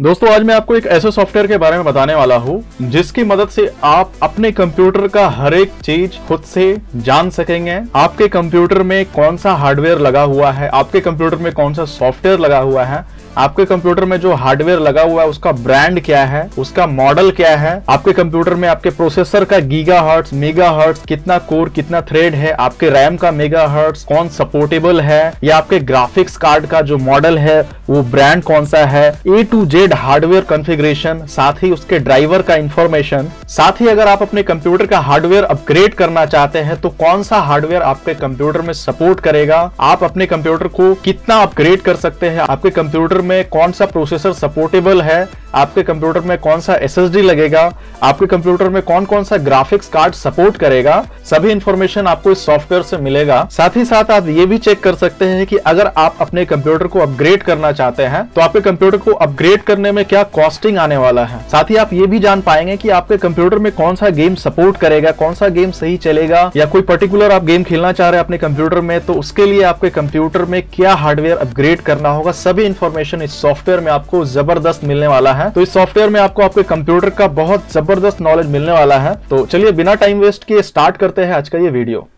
दोस्तों, आज मैं आपको एक ऐसे सॉफ्टवेयर के बारे में बताने वाला हूँ, जिसकी मदद से आप अपने कंप्यूटर का हर एक चीज़ खुद से जान सकेंगे। आपके कंप्यूटर में कौन सा हार्डवेयर लगा हुआ है, आपके कंप्यूटर में कौन सा सॉफ्टवेयर लगा हुआ है आपके कंप्यूटर में जो हार्डवेयर लगा हुआ है, उसका ब्रांड क्या है, उसका मॉडल क्या है, आपके कंप्यूटर में आपके प्रोसेसर का गीगा हर्ट्स मेगा हर्ट्स कितना कोर, कितना थ्रेड है, आपके रैम का मेगा हर्ट्स कौन सपोर्टेबल है, या आपके ग्राफिक्स कार्ड का जो मॉडल है, वो ब्रांड कौन सा है A to Z hardware configuration, साथ ही उसके ड्राइवर का इंफॉर्मेशन साथ ही अगर आप अपने कंप्यूटर का हार्डवेयर अपग्रेड करना चाहते हैं तो कौन सा हार्डवेयर आपके कंप्यूटर में सपोर्ट करेगा, आप अपने कंप्यूटर को कितना अपग्रेड कर सकते हैं, आपके कंप्यूटर में कौन सा प्रोसेसर सपोर्टेबल है? आपके कंप्यूटर में कौन सा एसएसडी लगेगा? आपके कंप्यूटर में कौन कौन सा ग्राफिक्स कार्ड सपोर्ट करेगा? सभी इंफॉर्मेशन आपको इस सॉफ्टवेयर से मिलेगा। साथ ही साथ आप ये भी चेक कर सकते हैं कि अगर आप अपने कंप्यूटर को अपग्रेड करना चाहते हैं तो आपके कंप्यूटर को अपग्रेड करने में क्या कॉस्टिंग आने वाला है? साथ ही आप ये भी जान पाएँगे कि आपके कंप्यूटर में कौन सा गेम सपोर्ट करेगा, कौन सा गेम सही चलेगा, या कोई पर्टिकुलर आप गेम खेलना चाह रहे हैं अपने कंप्यूटर में तो उसके लिए आपके कंप्यूटर में क्या हार्डवेयर अपग्रेड करना होगा, सभी इंफॉर्मेशन इस सॉफ्टवेयर में आपको ज़बरदस्त मिलने वाला है। तो इस सॉफ्टवेयर में आपको आपके कंप्यूटर का बहुत ज़बरदस्त नॉलेज मिलने वाला है। तो चलिए बिना टाइम वेस्ट किए स्टार्ट करते हैं आज का ये वीडियो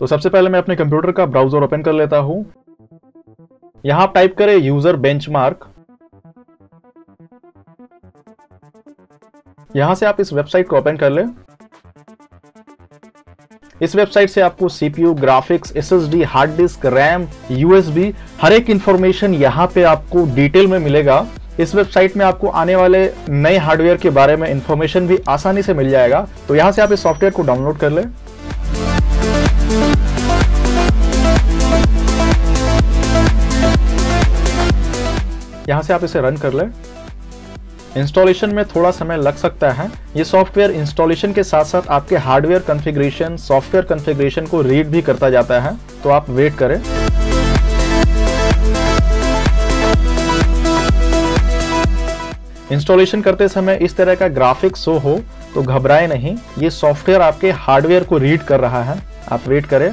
तो सबसे पहले मैं अपने कंप्यूटर का ब्राउज़र ओपन कर लेता हूँ। यहाँ टाइप करें यूज़र बेंचमार्क यहाँ से आप इस वेबसाइट को ओपन कर लें। इस वेबसाइट से आपको CPU, graphics, SSD, hard disk, RAM, USB, हर एक इंफॉर्मेशन यहाँ पे आपको डिटेल में मिलेगा। इस वेबसाइट में आपको आने वाले नए हार्डवेयर के बारे में इंफॉर्मेशन भी आसानी से मिल जाएगा। तो यहाँ से आप इस सॉफ्टवेयर को डाउनलोड कर ले। यहाँ से आप इसे रन कर ले। इंस्टॉलेशन में थोड़ा समय लग सकता है। ये सॉफ्टवेयर इंस्टॉलेशन के साथ साथ आपके हार्डवेयर कॉन्फ़िगरेशन सॉफ्टवेयर कॉन्फ़िगरेशन को रीड भी करता जाता है। तो आप वेट करें। इंस्टॉलेशन करते समय इस तरह का ग्राफिक शो हो तो घबराए नहीं। ये सॉफ्टवेयर आपके हार्डवेयर को रीड कर रहा है। आप वेट करें।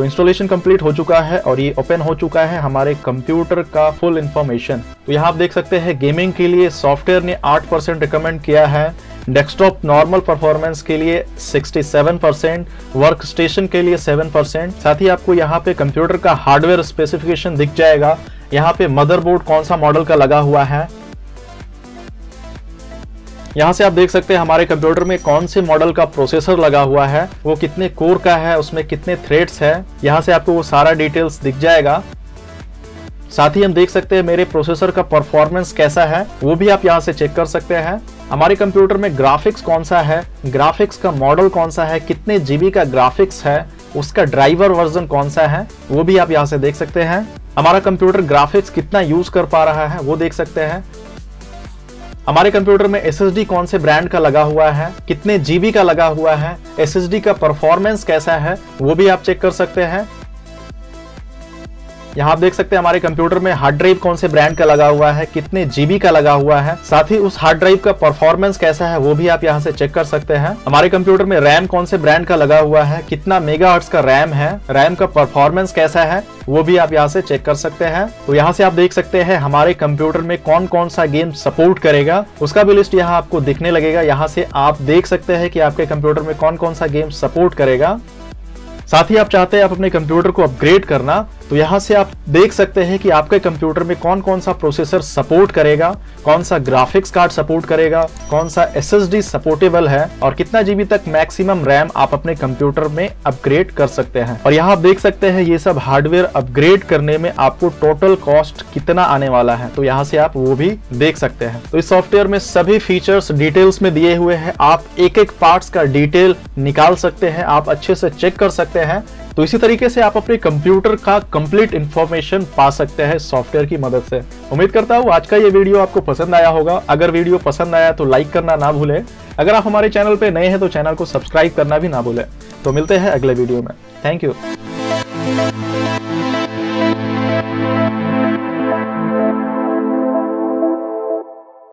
तो इंस्टॉलेशन कंप्लीट हो चुका है और ये ओपन हो चुका है हमारे कंप्यूटर का फुल इंफॉर्मेशन तो यहाँ आप देख सकते हैं गेमिंग के लिए सॉफ्टवेयर ने 8 परसेंट रिकमेंड किया है डेस्कटॉप नॉर्मल परफॉर्मेंस के लिए 67 परसेंट वर्क स्टेशन के लिए 7 परसेंट। साथ ही आपको यहाँ पे कंप्यूटर का हार्डवेयर स्पेसिफिकेशन दिख जाएगा। यहाँ पे मदरबोर्ड कौन सा मॉडल का लगा हुआ है? यहाँ से आप देख सकते हैं हमारे कंप्यूटर में कौन से मॉडल का प्रोसेसर लगा हुआ है, वो कितने कोर का है, उसमें कितने थ्रेड्स है। यहाँ से आपको वो सारा डिटेल्स दिख जाएगा। साथ ही हम देख सकते हैं मेरे प्रोसेसर का परफॉर्मेंस कैसा है, वो भी आप यहाँ से चेक कर सकते हैं। हमारे कंप्यूटर में ग्राफिक्स कौन सा है ग्राफिक्स का मॉडल कौन सा है, कितने जीबी का ग्राफिक्स है, उसका ड्राइवर वर्जन कौन सा है, वो भी आप यहाँ से देख सकते हैं। हमारा कंप्यूटर ग्राफिक्स कितना यूज़ कर पा रहा है, वो देख सकते हैं। हमारे कंप्यूटर में एसएसडी कौन से ब्रांड का लगा हुआ है? कितने जीबी का लगा हुआ है? एसएसडी का परफॉर्मेंस कैसा है? वो भी आप चेक कर सकते हैं। यहाँ आप देख सकते हैं हमारे कंप्यूटर में हार्ड ड्राइव कौन से ब्रांड का लगा हुआ है, कितने जीबी का लगा हुआ है, साथ ही उस हार्ड ड्राइव का परफॉर्मेंस कैसा है, वो भी आप यहाँ से चेक कर सकते हैं। हमारे कंप्यूटर में रैम कौन से ब्रांड का लगा हुआ है, कितना मेगा का रैम है रैम का परफॉर्मेंस कैसा है, वो भी आप यहाँ से चेक कर सकते हैं। तो यहाँ से आप देख सकते हैं हमारे कंप्यूटर में कौन कौन सा गेम सपोर्ट करेगा, उसका भी लिस्ट यहाँ आपको दिखने लगेगा। यहाँ से आप देख सकते हैं कि आपके कंप्यूटर में कौन कौन सा गेम सपोर्ट करेगा। साथ ही आप चाहते हैं आप अपने कंप्यूटर को अपग्रेड करना तो यहाँ से आप देख सकते हैं कि आपके कंप्यूटर में कौन कौन सा प्रोसेसर सपोर्ट करेगा, कौन सा ग्राफिक्स कार्ड सपोर्ट करेगा, कौन सा एसएसडी सपोर्टेबल है और कितना जीबी तक मैक्सिमम रैम आप अपने कंप्यूटर में अपग्रेड कर सकते हैं। और यहाँ आप देख सकते हैं ये सब हार्डवेयर अपग्रेड करने में आपको टोटल कॉस्ट कितना आने वाला है। तो यहाँ से आप वो भी देख सकते हैं। तो इस सॉफ्टवेयर में सभी फीचर्स डिटेल्स में दिए हुए हैं। आप एक एक पार्ट्स का डिटेल निकाल सकते हैं। आप अच्छे से चेक कर सकते हैं। तो इसी तरीके से आप अपने कंप्यूटर का कंप्लीट इन्फॉर्मेशन पा सकते हैं सॉफ्टवेयर की मदद से। उम्मीद करता हूँ आज का ये वीडियो आपको पसंद आया होगा। अगर वीडियो पसंद आया तो लाइक करना ना भूले। अगर आप हमारे चैनल पर नए हैं तो चैनल को सब्सक्राइब करना भी ना भूले। तो मिलते हैं अगले वीडियो में। Thank you.